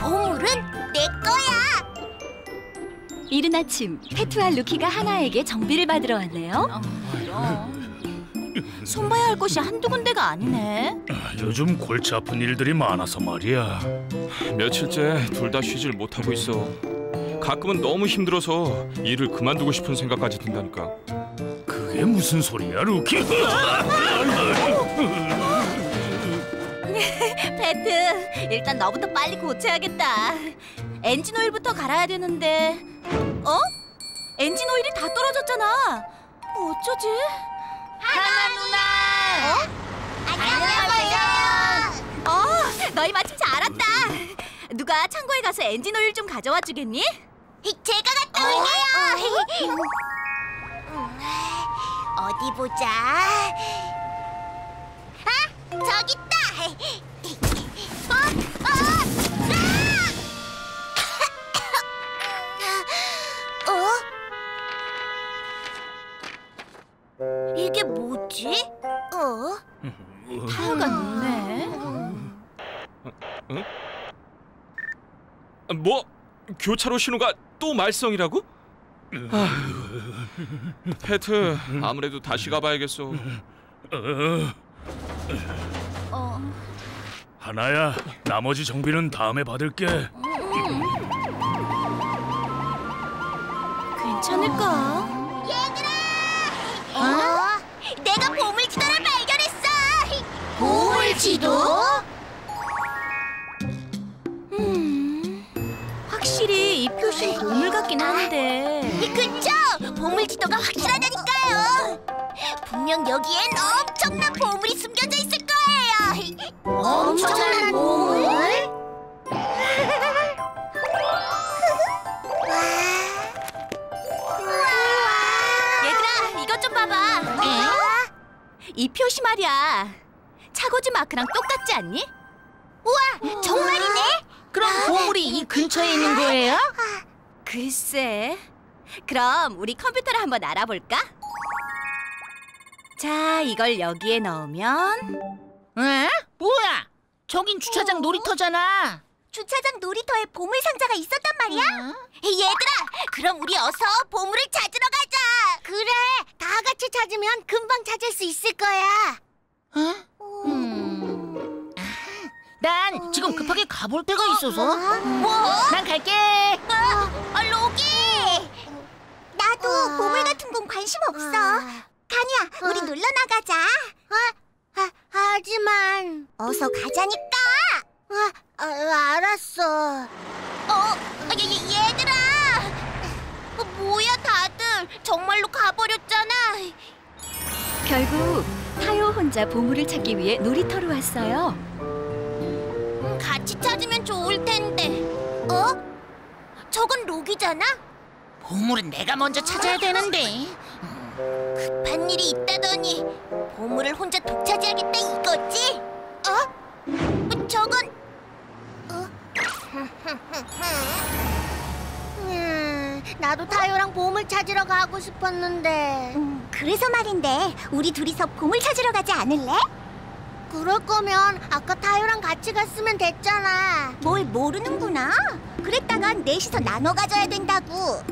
보물은 내 거야. 이른 아침 페트와 루키가 하나에게 정비를 받으러 왔네요. 손봐야 할 곳이 한두 군데가 아니네. 요즘 골치 아픈 일들이 많아서 말이야. 며칠째 둘 다 쉬질 못하고 있어. 가끔은 너무 힘들어서 일을 그만두고 싶은 생각까지 든다니까. 그게 무슨 소리야, 루키? 페트, 일단 너부터 빨리 고쳐야겠다. 엔진 오일부터 갈아야 되는데. 어? 엔진 오일이 다 떨어졌잖아. 어쩌지? 하나 누나. 어? 안녕하세요. 어, 너희 마침 잘 왔다. 누가 창고에 가서 엔진 오일 좀 가져와 주겠니? 제가 갔다 올게요. 어 디 보자. 아, 저기 있다. 어, 어, 아! 어? 이게 뭐지? 어? 타요가. 뭐? 교차로 신호가 또 말썽이라고? 아, 페트, 아무래도 다시 가봐야겠어. 어, 하나야, 나머지 정비는 다음에 받을게. 괜찮을까? 얘들아! 어? 내가 보물지도를 발견했어! 보물지도? 음, 확실히 이 표시는 보물 같긴 한데. 그쵸? 보물지도가 확실하다니까요. 분명 여기엔 엄청난 보물이 숨겨져 있을 거예요. 엄청난 보물? 얘들아, 이것 좀 봐봐. 이 표시 말이야. 차고지 마크랑 똑같지 않니? 우와, 정말이네. 그럼 보물이 이 근처에 있는 거예요? 글쎄. 그럼 우리 컴퓨터를 한번 알아볼까? 자, 이걸 여기에 넣으면 에? 뭐야? 저긴 주차장 놀이터잖아. 주차장 놀이터에 보물 상자가 있었단 말이야? 얘들아, 그럼 우리 어서 보물을 찾으러 가자. 그래, 다 같이 찾으면 금방 찾을 수 있을 거야. 음. 난 지금 급하게 가볼 데가 있어서. 뭐? 난 갈게. 아, 아, 로기! 나도 보물 같은 건 관심 없어. 가니야, 우리 놀러 나가자. 아, 하지만 어서 가자니까. 아, 알았어. 어, 얘, 얘, 얘들아. 어, 뭐야, 다들 정말로 가버렸잖아. 결국 타요 혼자 보물을 찾기 위해 놀이터로 왔어요. 음, 같이 찾으면 좋을 텐데. 어? 저건 로기잖아. 보물은 내가 먼저 찾아야 되는데. 급한 일이 있다더니 보물을 혼자 독차지하겠다 이거지? 어? 저건 어? 음, 나도 타요랑 보물 찾으러 가고 싶었는데 그래서 말인데 우리 둘이서 보물 찾으러 가지 않을래? 그럴 거면 아까 타요랑 같이 갔으면 됐잖아 뭘 모르는구나 그랬다간 넷이서 나눠 가져야 된다고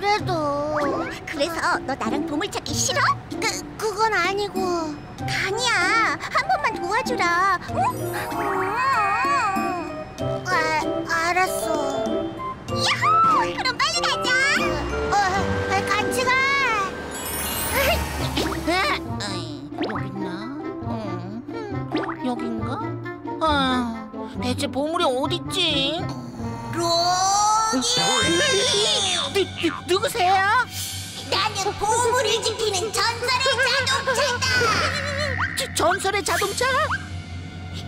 그래도 그래서 너 나랑 보물 찾기 싫어? 그, 그건 아니고 가니야 한 번만 도와주라 응? 아, 알았어 야호! 그럼 빨리 가자 어, 같이 가 여기 있나? 음, 여긴가? 아, 대체 보물이 어딨지? 로 기 누, 누, 누구세요? 나는 보물을 지키는 전설의 자동차다 저- 전설의 자동차?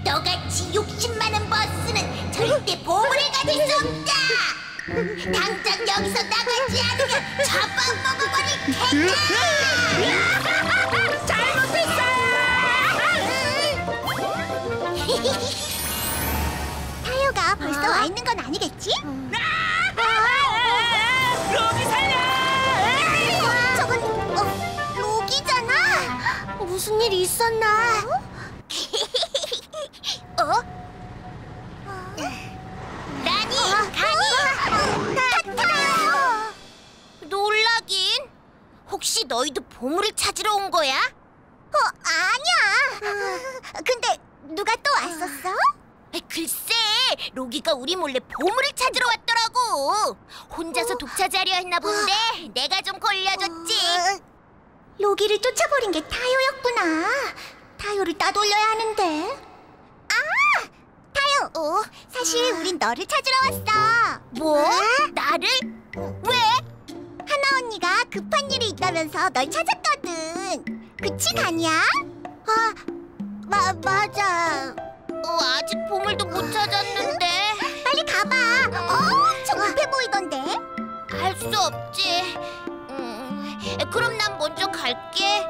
너같이 욕심 많은 버스는 절대 보물을 가질 수 없다. 당장 여기서 나가지 않으면 잡아먹어버릴 텐다. 잘못했어요. 타요가 벌써 와 있는 건 아니겠지? 너희도 보물을 찾으러 온 거야? 어, 아니야. 근데 누가 또 왔었어? 글쎄, 로기가 우리 몰래 보물을 찾으러 왔더라고. 혼자서 독차지하려 했나 본데 내가 좀 걸려줬지. 로기를 쫓아버린 게 타요였구나. 타요를 따돌려야 하는데. 아, 타요. 어, 사실 우린 너를 찾으러 왔어. 뭐? 나를? 왜? 하나 언니가 급한 일이 있다면서 널 찾았거든. 그치, 다니야? 아, 마, 맞아. 어, 아직 보물도 못 찾았는데. 빨리 가봐. 엄청 급해 보이던데. 할 수 없지. 음, 그럼 난 먼저 갈게.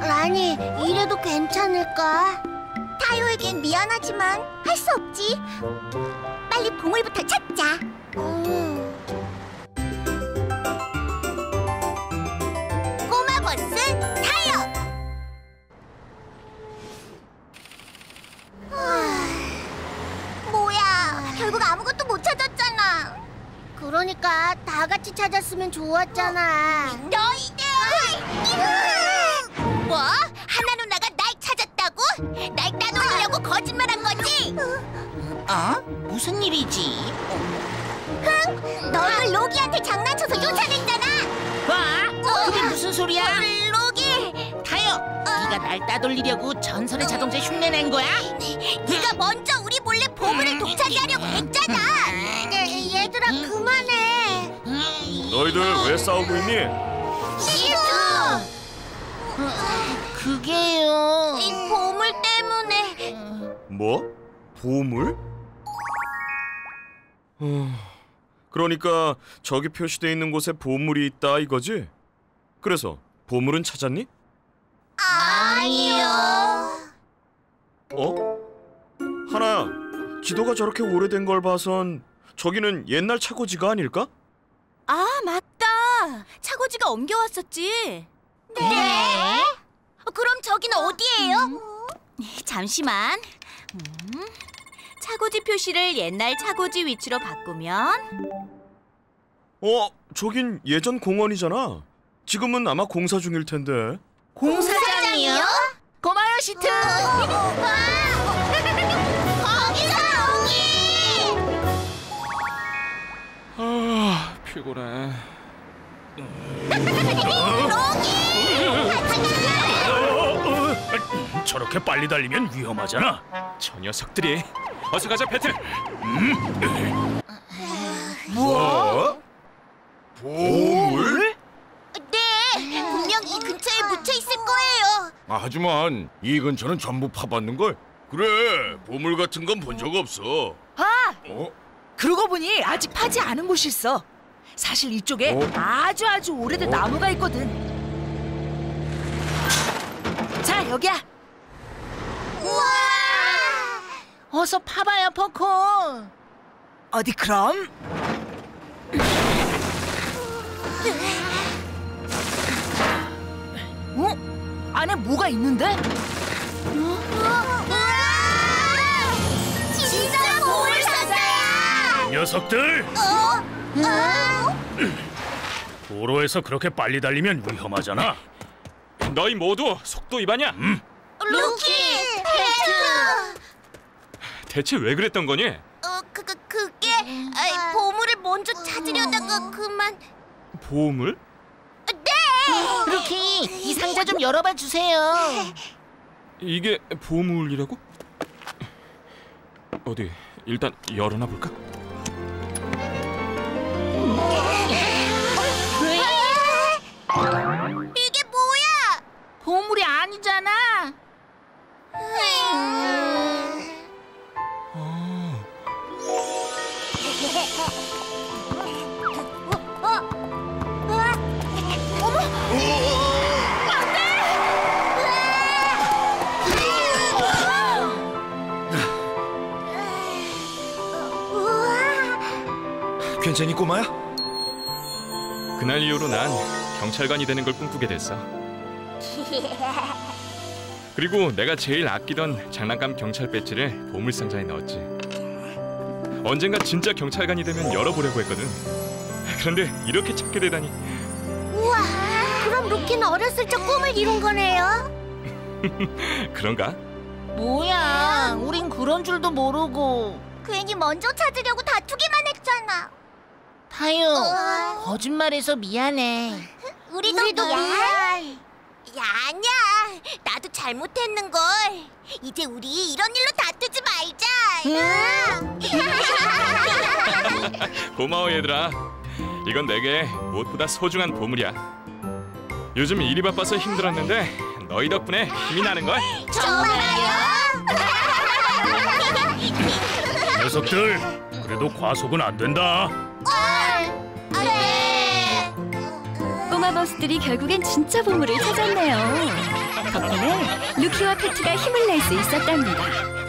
라니, 이래도 괜찮을까? 타요에겐 미안하지만 할 수 없지. 빨리 보물부터 찾자. 꼬마 버스 타요. 뭐야? 결국 아무것도 못 찾았잖아. 그러니까 다 같이 찾았으면 좋았잖아. 너희들! 뭐? 하나 누나가 날 찾았다고? 날 따돌리려고 거짓말한 거지? 어? 무슨 일이지? 흥! 너희들 로기한테 장난쳐서 쫓아냈잖아. 와? 그게 무슨 소리야? 로기! 타요. 네가 날 따돌리려고 전설의 자동차 흉내낸 거야? 네가 먼저 우리 몰래 보물을 독차지하려고 했잖아. 얘, 얘들아 그만해. 너희들 왜 싸우고 있니? 싫어. 그게요. 이 보물 때문에. 뭐? 보물? 어, 그러니까 저기 표시돼 있는 곳에 보물이 있다 이거지? 그래서 보물은 찾았니? 아니요. 어? 하나야, 지도가 저렇게 오래된 걸 봐선 저기는 옛날 차고지가 아닐까? 아, 맞다. 차고지가 옮겨왔었지. 네? 그럼 저기는 어디예요? 잠시만. 음, 차고지 표시를 옛날 차고지 위치로 바꾸면 어, 저긴 예전 공원이잖아. 지금은 아마 공사 중일 텐데. 공사장이요? 고마워요, 시트. 거기서 로기! 아, 피곤해. 어, 저렇게 빨리 달리면 위험하잖아. 저 녀석들이 어서 가자, 배틀. 뭐? 보물? 네, 분명 이 근처에 묻혀 있을 거예요. 하지만 이 근처는 전부 파봤는 걸. 그래, 보물 같은 건 본 적 없어. 아, 어? 그러고 보니 아직 파지 않은 곳이 있어. 사실 이쪽에 어? 아주 아주 오래된 어? 나무가 있거든. 자, 여기야. 우와! 어서 파봐요, 포코. 어디 그럼? 어? 안에 뭐가 있는데? 진짜 보물 상자야! 녀석들 어? 어? 도로에서 그렇게 빨리 달리면 위험하잖아. 너희 모두 속도 위반이야. 루키! 페트! 대체 왜 그랬던 거니? 어, 그, 그, 그게 아이, 보물을 먼저 찾으려다가 그만 보물? 네! 루키, 이 상자 좀 열어봐 주세요. 이게 보물이라고? 어디 일단 열어놔 볼까? 괜찮니 꼬마야? 그날 이후로 난 경찰관이 되는 걸 꿈꾸게 됐어. 그리고 내가 제일 아끼던 장난감 경찰 배지를 보물 상자에 넣었지. 언젠가 진짜 경찰관이 되면 열어보려고 했거든. 그런데 이렇게 찾게 되다니 루키는 어렸을 적 꿈을 이룬 거네요. 그런가? 뭐야? 우린 그런 줄도 모르고. 괜히 먼저 찾으려고 다투기만 했잖아. 타요. 어. 거짓말해서 미안해. 우리도, 미안. 야, 아니야. 나도 잘못했는걸. 이제 우리 이런 일로 다투지 말자. 고마워 얘들아. 이건 내게 무엇보다 소중한 보물이야. 요즘 일이 바빠서 힘들었는데 너희 덕분에 힘이 나는 걸. 정말요? 녀석들, 그래도 과속은 안 된다. 네. 꼬마 버스들이 결국엔 진짜 보물을 찾았네요. 덕분에 루키와 페트가 힘을 낼 수 있었답니다.